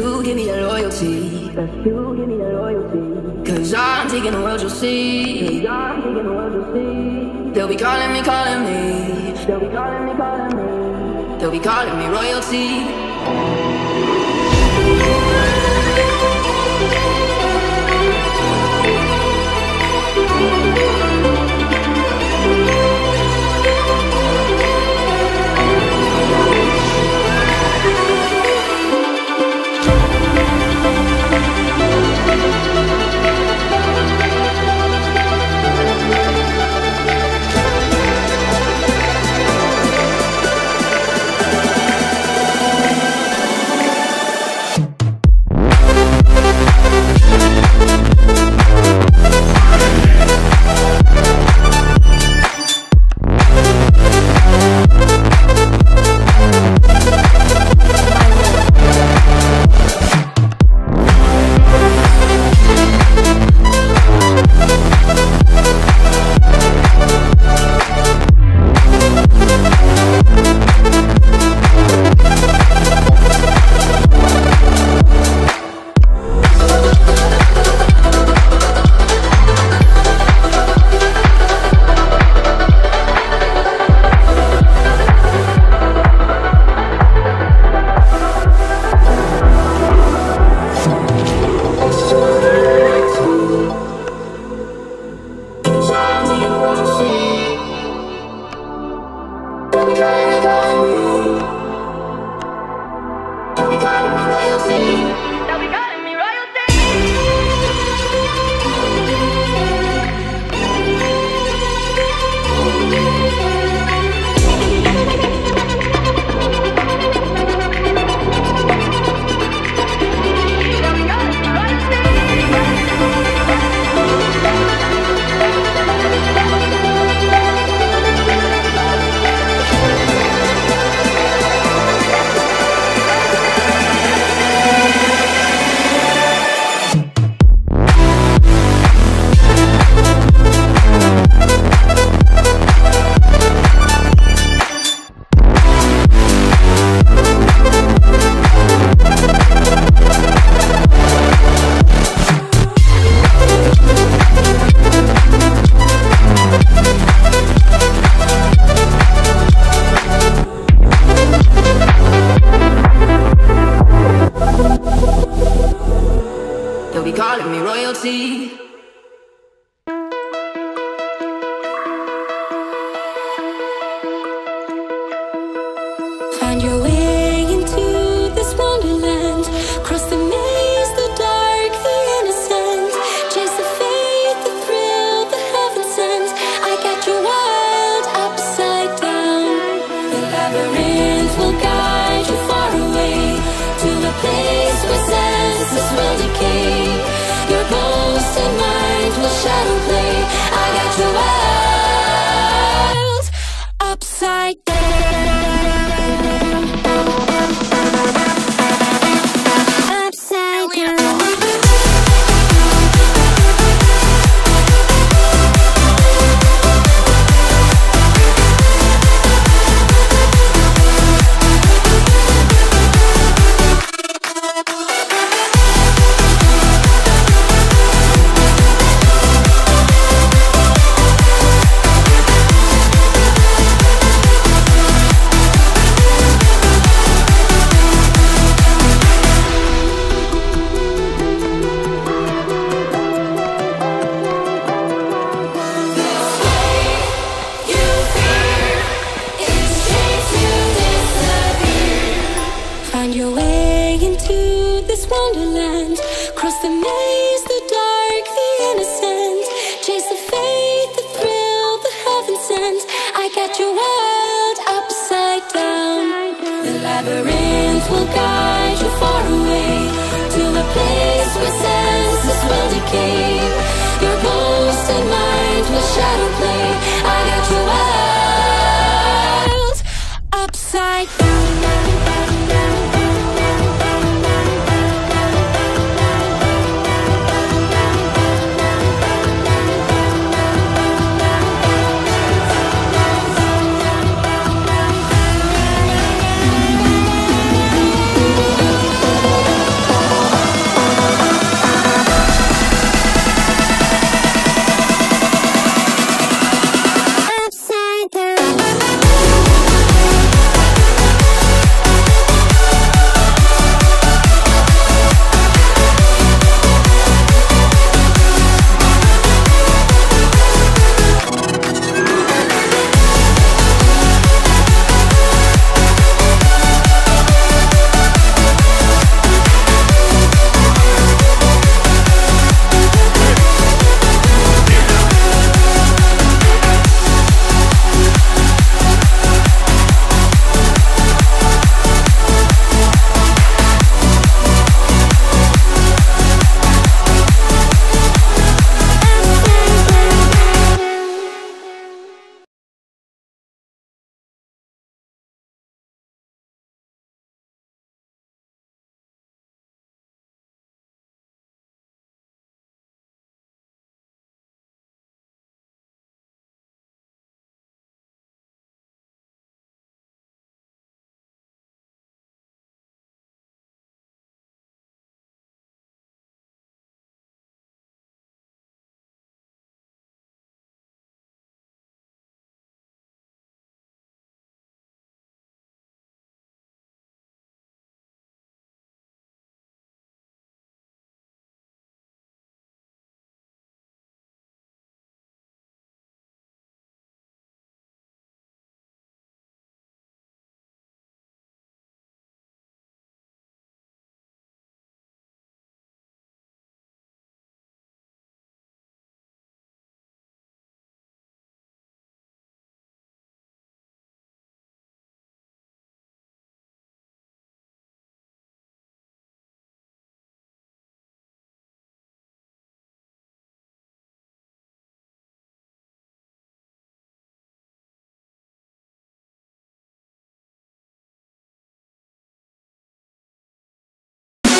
royalty. That's you, give me that royalty. Cause I'm taking the world, you'll see. I'm taking the world to see. They'll be calling me, calling me. They'll be calling me, calling me. They'll be calling me royalty. find your way. Land.